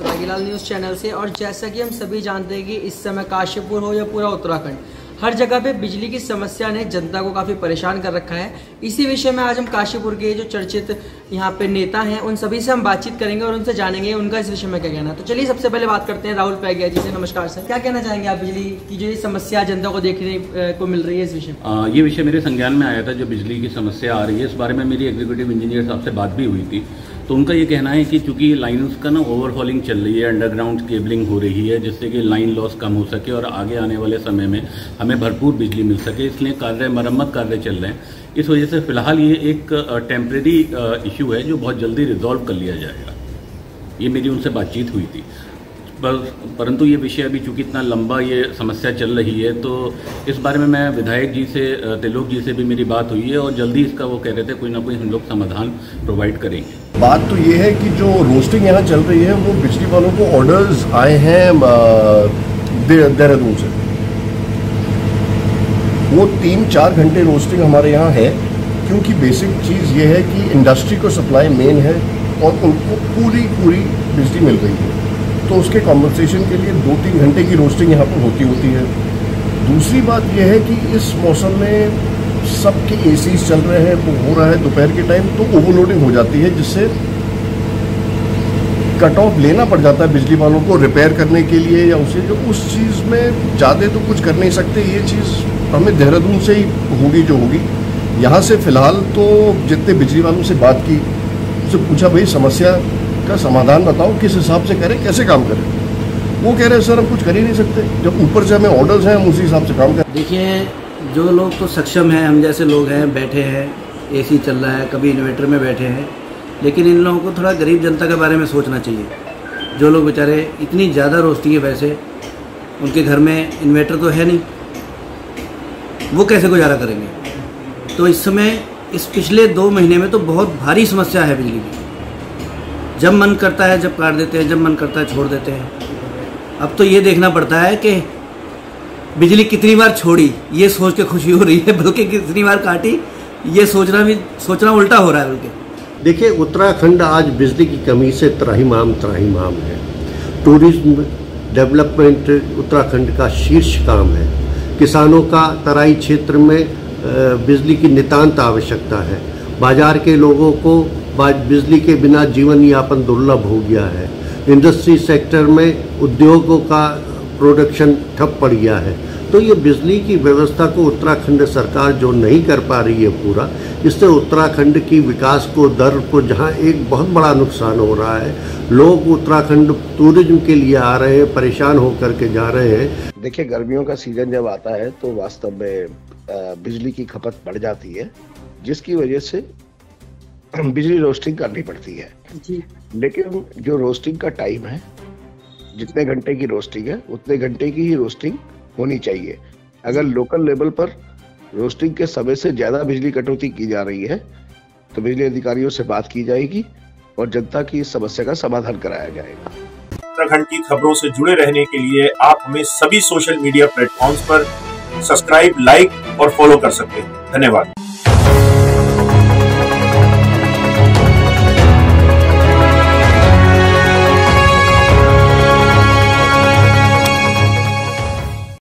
Bhailal news channel से। और जैसा कि हम सभी जानते हैं कि इस समय काशीपुर हो या पूरा उत्तराखंड, हर जगह पे बिजली की समस्या ने जनता को काफ़ी परेशान कर रखा है। इसी विषय में आज हम काशीपुर के जो चर्चित यहाँ पे नेता हैं, उन सभी से हम बातचीत करेंगे और उनसे जानेंगे उनका इस विषय में क्या कहना है। तो चलिए सबसे पहले बात करते हैं राहुल पैगिया जी से। नमस्कार सर। क्या कहना चाहेंगे आप बिजली की जो ये समस्या जनता को देखने को मिल रही है इस विषय में? ये विषय मेरे संज्ञान में आया था, जो बिजली की समस्या आ रही है। इस बारे में मेरी एग्जीक्यूटिव इंजीनियर साहब से बात भी हुई थी। तो उनका ये कहना है कि चूँकि लाइन का ना ओवरहॉलिंग चल रही है अंडरग्राउंड केबलिंग हो रही है, जिससे कि लाइन लॉस कम हो सके और आगे आने वाले समय में हमें भरपूर बिजली मिल सके, इसलिए कार्य मरम्मत कार्य चल रहे हैं। इस वजह से फ़िलहाल ये एक टेम्प्रेरी इशू है जो बहुत जल्दी रिजॉल्व कर लिया जाएगा। ये मेरी उनसे बातचीत हुई थी। परंतु ये विषय अभी चूँकि इतना लंबा ये समस्या चल रही है तो इस बारे में मैं विधायक जी से तिलोक जी से भी मेरी बात हुई है और जल्दी इसका वो कह रहे थे, कोई ना कोई हम लोग समाधान प्रोवाइड करेंगे। बात तो ये है कि जो रोस्टिंग यहाँ चल रही है, वो बिजली वालों को ऑर्डर्स आए हैं देहरादून से। वो तीन चार घंटे रोस्टिंग हमारे यहाँ है, क्योंकि बेसिक चीज़ ये है कि इंडस्ट्री को सप्लाई मेन है और उनको पूरी पूरी बिजली मिल रही है। तो उसके कॉम्पनसेशन के लिए दो तीन घंटे की रोस्टिंग यहाँ पर होती होती है। दूसरी बात यह है कि इस मौसम में सबके एसी चल रहे हैं, वो हो रहा है दोपहर के टाइम तो ओवरलोडिंग हो जाती है, जिससे कट ऑफ़ लेना पड़ जाता है बिजली वालों को रिपेयर करने के लिए या उसे जो उस चीज़ में ज़्यादा तो कुछ कर नहीं सकते, ये चीज़ हमें देहरादून से ही होगी जो होगी। यहाँ से फ़िलहाल तो जितने बिजली वालों से बात की उससे पूछा, भाई, समस्या का समाधान बताओ किस हिसाब से करें, कैसे काम करें? वो कह रहे हैं, सर, हम कुछ कर ही नहीं सकते। जब ऊपर से हमें ऑर्डर्स हैं, हम उसी हिसाब से काम करें. देखिए, जो लोग तो सक्षम हैं, हम जैसे लोग हैं, बैठे हैं एसी चल रहा है, कभी इन्वर्टर में बैठे हैं, लेकिन इन लोगों को थोड़ा गरीब जनता के बारे में सोचना चाहिए। जो लोग बेचारे इतनी ज़्यादा रोशनी है वैसे उनके घर में इन्वर्टर तो है नहीं। वो कैसे गुजारा करेंगे? तो इस समय, इस पिछले दो महीने में तो बहुत भारी समस्या है बिजली की। जब मन करता है, जब काट देते हैं, जब मन करता है, छोड़ देते हैं। अब तो ये देखना पड़ता है कि बिजली कितनी बार छोड़ी, ये सोच के खुशी हो रही है, बल्कि कितनी बार काटी, ये सोचना भी, सोचना उल्टा हो रहा है बल्कि। देखिए, उत्तराखंड आज बिजली की कमी से त्राहिमाम त्राहिमाम है। टूरिज़्म डेवलपमेंट उत्तराखंड का शीर्ष काम है। किसानों का तराई क्षेत्र में बिजली की नितांत आवश्यकता है। बाज़ार के लोगों को बिजली के बिना जीवन यापन दुर्लभ हो गया है। इंडस्ट्री सेक्टर में उद्योगों का प्रोडक्शन ठप पड़ गया है। तो ये बिजली की व्यवस्था को उत्तराखंड सरकार जो नहीं कर पा रही है पूरा, इससे उत्तराखंड की विकास को, दर को जहाँ एक बहुत बड़ा नुकसान हो रहा है, लोग उत्तराखंड टूरिज़्म के लिए आ रहे हैं, परेशान होकर के जा रहे हैं। देखिए, गर्मियों का सीज़न जब आता है तो वास्तव में बिजली की खपत बढ़ जाती है, जिसकी वजह से बिजली रोस्टिंग करनी पड़ती है। जी। लेकिन जो रोस्टिंग का टाइम है जितने घंटे की रोस्टिंग है उतने घंटे की ही रोस्टिंग होनी चाहिए। अगर लोकल लेवल पर रोस्टिंग के समय से ज़्यादा बिजली कटौती की जा रही है तो बिजली अधिकारियों से बात की जाएगी और जनता की इस समस्या का समाधान कराया जाएगा। उत्तराखंड की खबरों से जुड़े रहने के लिए आप हमें सभी सोशल मीडिया प्लेटफॉर्म्स पर सब्सक्राइब लाइक और फॉलो कर सकते हैं। धन्यवाद।